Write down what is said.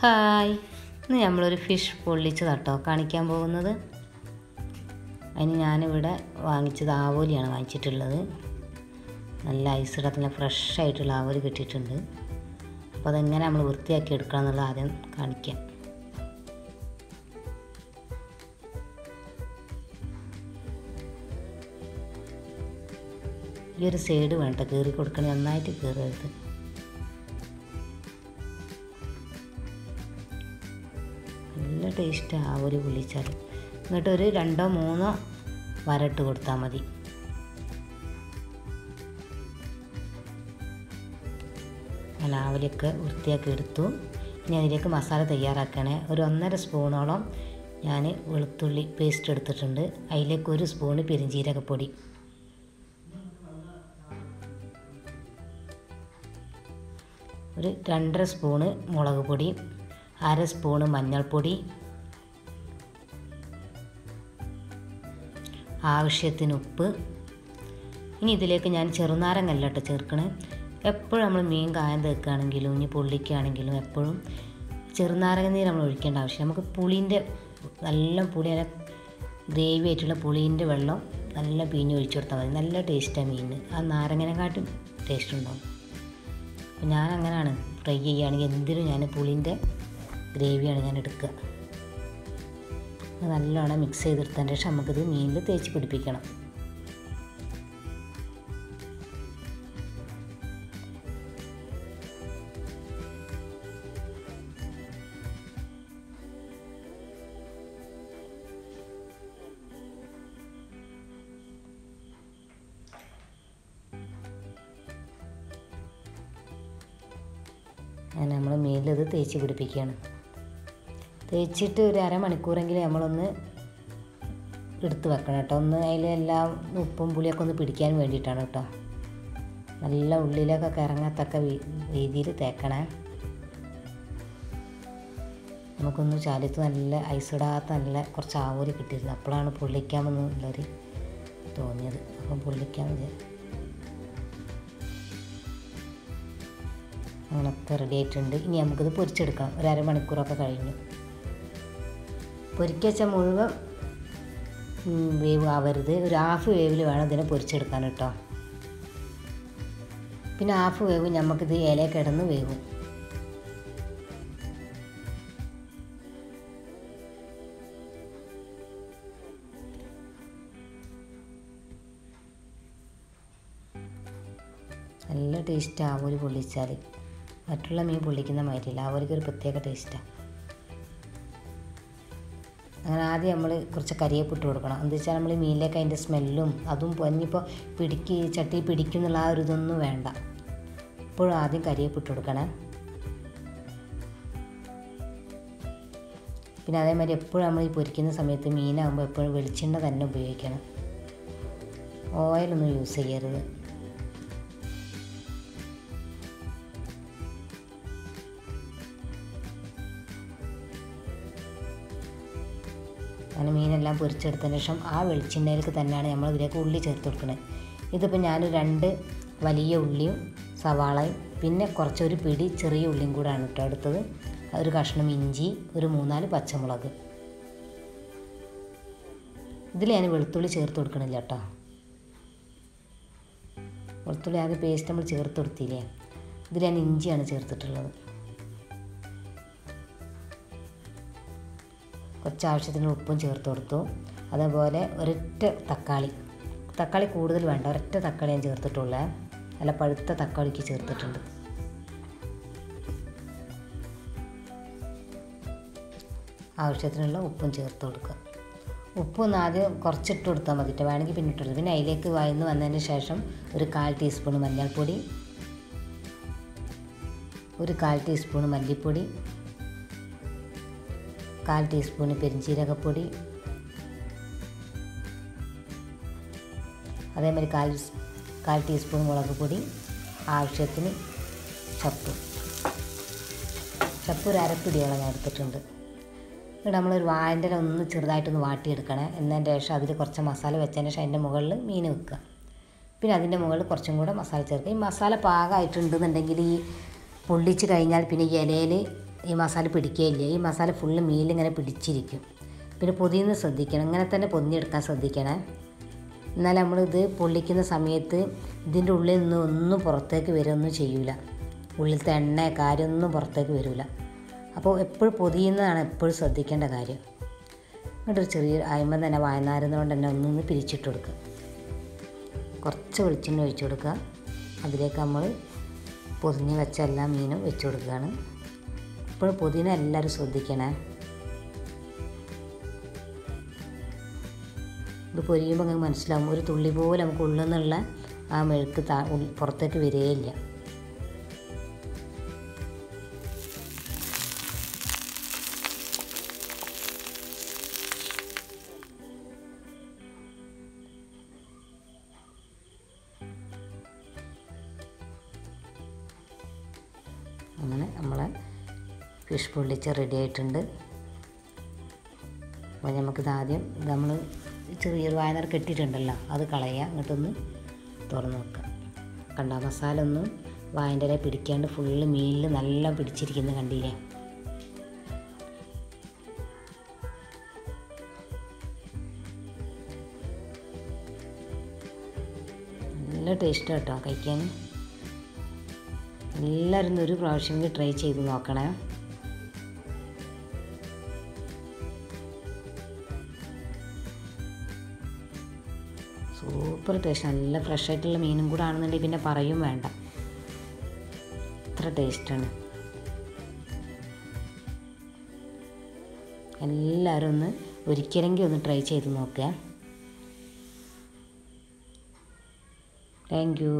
Hi. ഇന്ന് നമ്മളൊരു fish പൊള്ളിച്ചതാട്ടോ കാണിക്കാൻ പോകുന്നത്? അതിന് ഞാനിവിടെ വാങ്ങിച്ചത് ആവോലിയാണ് വാങ്ങിച്ചിട്ടുള്ളത്. നല്ല ഐസ് ഇടത്തിന് ഫ്രഷ് ആയിട്ടുള്ള ആവോലി കിട്ടിയിട്ടുണ്ട്. അപ്പോൾ അതെങ്ങനെ നമ്മൾ വൃത്തിയാക്കി എടുക്കണം എന്നുള്ളത് ആദ്യം കാണിക്കാം. ഈ ഒരു സൈഡ് വേണ്ട കീറി കൊടുക്കണേ നന്നായിട്ട് കീറരുത് നല്ല ആ ഒരു പുളിച്ചാറ്. എന്നിട്ട് ഒരു രണ്ടോ മൂന്നോ വരട്ട് കൊടുത്താൽ മതി. രാവിലെയൊക്കെ വൃത്തിയാക്കി എടുത്തു. ഇനി അതിലേക്ക് മസാല തയ്യാറാക്കണേ. ഒരു ഒന്നര സ്പൂണോളം ഞാൻ വെളുത്തുള്ളി പേസ്റ്റ് എടുത്തിട്ടുണ്ട്. അതിലേക്ക് ഒരു സ്പൂണ് പെരിഞ്ചീരകപ്പൊടി. ഒരു രണ്ടര സ്പൂണ് മുളക് പൊടി അര സ്പൂണ് മഞ്ഞൾപ്പൊടി ആവശ്യത്തിന് ഉപ്പ്. ഇനി ഇതിലേക്ക് ഞാൻ ചെറുനാരങ്ങല്ല കേട്ടോ ചേർക്കണേ. എപ്പോഴും നമ്മൾ മീൻ കായം തേക്കുകയാണെങ്കിലും ഇനി പൊള്ളിക്കുകയാണെങ്കിലും എപ്പോഴും ചെറുനാരങ്ങ നീര് നമ്മൾ ഒഴിക്കേണ്ട ആവശ്യം നമുക്ക് പുളീന്റെ നല്ല പുളി നല്ല ഗ്രേവി ആയിട്ടുള്ള പുളീന്റെ വെള്ളം നല്ല പിഞ്ഞ് ഒഴിച്ചു കൊടുത്താൽ മതി. നല്ല ടേസ്റ്റാണ് മീനിന്. ആ നാരങ്ങനെക്കാട്ടും ടേസ്റ്റ് ഉണ്ടാവും. അപ്പോൾ ഞാൻ അങ്ങനെയാണ് ഫ്രൈ ചെയ്യുകയാണെങ്കിൽ എന്തിനും ഞാൻ പുളിന്റെ ഗ്രേവിയാണ് ഞാൻ എടുക്കുക. നല്ലോണം മിക്സ് ചെയ്തെടുത്തതിന് ശേഷം നമുക്കിത് മീനിൽ തേച്ച് പിടിപ്പിക്കണം. അങ്ങനെ നമ്മൾ മീനിലത് തേച്ച് പിടിപ്പിക്കുകയാണ്. തേച്ചിട്ട് ഒരു അരമണിക്കൂറെങ്കിലും നമ്മളൊന്ന് എടുത്ത് വെക്കണം കേട്ടോ. ഒന്ന് അതിലെല്ലാം ഉപ്പും പുളിയൊക്കെ ഒന്ന് പിടിക്കാൻ വേണ്ടിയിട്ടാണ് കേട്ടോ. നല്ല ഉള്ളിലൊക്കെ കറങ്ങത്തക്ക രീതിയിൽ തേക്കണേ. നമുക്കൊന്ന് ചാലിത്ത് നല്ല ഐസിടാത്ത നല്ല കുറച്ച് ആവൂരി കിട്ടിയിരുന്നു. അപ്പോഴാണ് പൊള്ളിക്കാമെന്നുള്ളൊരു തോന്നിയത്. അപ്പം പൊള്ളിക്കാൻ അങ്ങനൊക്കെ റെഡി ആയിട്ടുണ്ട്. ഇനി നമുക്കിത് പൊരിച്ചെടുക്കാം ഒരു അരമണിക്കൂറൊക്കെ കഴിഞ്ഞു. പൊരിക്കുക വെച്ചാൽ മുഴുവൻ വേവ് ആവരുത്. ഒരു ഹാഫ് വേവിൽ വേണം ഇതിനെ പൊരിച്ചെടുക്കാൻ കേട്ടോ. പിന്നെ ഹാഫ് വേവ് നമുക്കിത് ഇല കിടന്ന് വേവും. നല്ല ടേസ്റ്റ് ആവോലി പൊള്ളിച്ചാൽ മറ്റുള്ള മീൻ പൊള്ളിക്കുന്ന മാതിരിയില്ല ആവോലിക്ക് ഒരു പ്രത്യേക ടേസ്റ്റാണ് അങ്ങനെ ആദ്യം നമ്മൾ കുറച്ച് കരിയേപ്പിട്ട് കൊടുക്കണം. എന്താ വെച്ചാൽ നമ്മൾ മീനിലേക്ക് അതിന്റെ സ്മെല്ലും അതും ഇനിയിപ്പോൾ പിടിക്ക് ചട്ടി പിടിക്കുന്നുള്ള ആ ഒരു ഇതൊന്നും വേണ്ട. ഇപ്പോഴും ആദ്യം കരിയേപ്പിട്ട് കൊടുക്കണേ. പിന്നെ അതേമാതിരി എപ്പോഴും നമ്മൾ ഈ പൊരിക്കുന്ന സമയത്ത് മീനാകുമ്പോൾ എപ്പോഴും വെളിച്ചെണ്ണ തന്നെ ഉപയോഗിക്കണം. ഓയിലൊന്നും യൂസ് ചെയ്യരുത്. അങ്ങനെ മീനെല്ലാം പൊരിച്ചെടുത്തതിന് ശേഷം ആ വെളിച്ചെണ്ണയിലേക്ക് തന്നെയാണ് നമ്മൾ ഇതിലേക്ക് ഉള്ളി ചേർത്ത് കൊടുക്കുന്നത്. ഇതിപ്പോൾ ഞാൻ രണ്ട് വലിയ ഉള്ളിയും സവാളയും പിന്നെ കുറച്ചൊരു പിടി ചെറിയ ഉള്ളിയും കൂടാണ് കേട്ടോ എടുത്തത്. ഒരു കഷ്ണം ഇഞ്ചി ഒരു മൂന്നാൽ പച്ചമുളക്. ഇതിൽ ഞാൻ വെളുത്തുള്ളി ചേർത്ത് കൊടുക്കണില്ല കേട്ടോ. വെളുത്തുള്ളി ആകെ പേസ്റ്റ് നമ്മൾ ചേർത്ത് കൊടുത്തില്ലേ? ഇതിൽ ഞാൻ ഇഞ്ചിയാണ് ചേർത്തിട്ടുള്ളത്. കുറച്ച് ആവശ്യത്തിന് ഉപ്പും ചേർത്ത് കൊടുത്തു. അതേപോലെ ഒരൊറ്റ തക്കാളി. തക്കാളി കൂടുതൽ വേണ്ട. ഒരൊറ്റ തക്കാളി ഞാൻ ചേർത്തിട്ടുള്ളത് നല്ല പഴുത്ത തക്കാളിക്ക് ചേർത്തിട്ടുണ്ട്. ആവശ്യത്തിനുള്ള ഉപ്പും ചേർത്ത് കൊടുക്കുക. ഉപ്പ് ഒന്ന് ആദ്യം കുറച്ചിട്ട് കൊടുത്താൽ മതിട്ട് വേണമെങ്കിൽ പിന്നെ ഇട്ടുള്ളത് പിന്നെ അതിലേക്ക് വയന്ന് വന്നതിന് ശേഷം ഒരു കാൽ ടീസ്പൂൺ മഞ്ഞൾപ്പൊടി ഒരു കാൽ ടീസ്പൂൺ മല്ലിപ്പൊടി കാൽ ടീസ്പൂൺ പെരിഞ്ചീരകപ്പൊടി. അതേമാതിരി കാൽ കാൽ ടീസ്പൂൺ മുളക് പൊടി ആവശ്യത്തിന് ചപ്പ്. ചപ്പ് ഒരു അരപ്പിടിയോളം ഞാൻ എടുത്തിട്ടുണ്ട്. എന്നിട്ട് നമ്മളൊരു വാഴന്റെ ഒന്ന് ചെറുതായിട്ടൊന്ന് വാട്ടിയെടുക്കണേ. എന്നതിന്റെ ശേഷം അതിൽ കുറച്ച് മസാല വെച്ചതിന് ശേഷം അതിന്റെ മുകളിൽ മീൻ വെക്കുക. പിന്നെ അതിന്റെ മുകളിൽ കുറച്ചും കൂടെ മസാല ചേർക്കുക. ഈ മസാല പാകമായിട്ടുണ്ടെന്നുണ്ടെങ്കിൽ ഈ പൊള്ളിച്ച് കഴിഞ്ഞാൽ പിന്നെ ഇലയിൽ ഈ മസാല പിടിക്കുകയില്ല ഈ മസാല ഫുള്ള് മീലിങ്ങനെ പിടിച്ചിരിക്കും. പിന്നെ പൊതിയുന്ന ശ്രദ്ധിക്കണം. ഇങ്ങനെ തന്നെ പൊതിഞ്ഞെടുക്കാൻ ശ്രദ്ധിക്കണേ. എന്നാൽ നമ്മളിത് പൊള്ളിക്കുന്ന സമയത്ത് ഇതിന്റെ ഉള്ളിൽ നിന്ന് ഒന്നും പുറത്തേക്ക് വരുമൊന്നും ചെയ്യൂല. ഉള്ളിലത്തെ എണ്ണ കാര്യമൊന്നും പുറത്തേക്ക് വരില്ല അപ്പോൾ എപ്പോഴും പൊതിയുന്നതാണ് എപ്പോഴും ശ്രദ്ധിക്കേണ്ട കാര്യം. എന്നിട്ട് ഒരു ചെറിയ അയമ്പം തന്നെ വായനാരുന്നതുകൊണ്ട് തന്നെ ഒന്നൊന്ന് പിരിച്ചിട്ട് കൊടുക്കുക കുറച്ച് വെളിച്ചെണ്ണ ഒഴിച്ചു കൊടുക്കുക. അതിലേക്ക് നമ്മൾ പൊതിഞ്ഞ് വെച്ച എല്ലാ മീനും വെച്ച് കൊടുക്കുകയാണ്. ഇപ്പോൾ പുതിന എല്ലാവരും ശ്രദ്ധിക്കണേ. ഇത് പൊരിയുമ്പോൾ അങ്ങ് മനസ്സിലാവും. ഒരു തുള്ളി പോലെ നമുക്ക് ഉള്ളിൽ നിന്നുള്ള ആ മെഴുക്ക് താ പുറത്തേക്ക് വരികയില്ല അങ്ങനെ നമ്മളെ ഫിഷ് പൊള്ളിച്ച് റെഡി ആയിട്ടുണ്ട്. അപ്പോൾ നമുക്കിത് ആദ്യം നമ്മൾ ചെറിയൊരു വായനർ കെട്ടിയിട്ടുണ്ടല്ലോ അത് കളയുക എന്നിട്ടൊന്ന് തുറന്ന് വെക്കുക കണ്ട മസാല ഒന്നും വായന്റെ ഇല പിടിക്കാണ്ട് ഫുള്ള് മീനിൽ നല്ല പിടിച്ചിരിക്കുന്ന കണ്ടില്ലേ? നല്ല ടേസ്റ്റ് കേട്ടോ കഴിക്കാൻ. എല്ലാവരും ഒരു പ്രാവശ്യം ട്രൈ ചെയ്ത് നോക്കണേ. സൂപ്പർ ടേസ്റ്റ് നല്ല ഫ്രഷ് ആയിട്ടുള്ള മീനും കൂടെ ആണെന്നുണ്ടെങ്കിൽ പിന്നെ പറയും വേണ്ട. അത്ര ടേസ്റ്റാണ് എല്ലാവരും ഒന്ന് ഒരിക്കലെങ്കിലും ഒന്ന് ട്രൈ ചെയ്ത് നോക്കുക താങ്ക് യു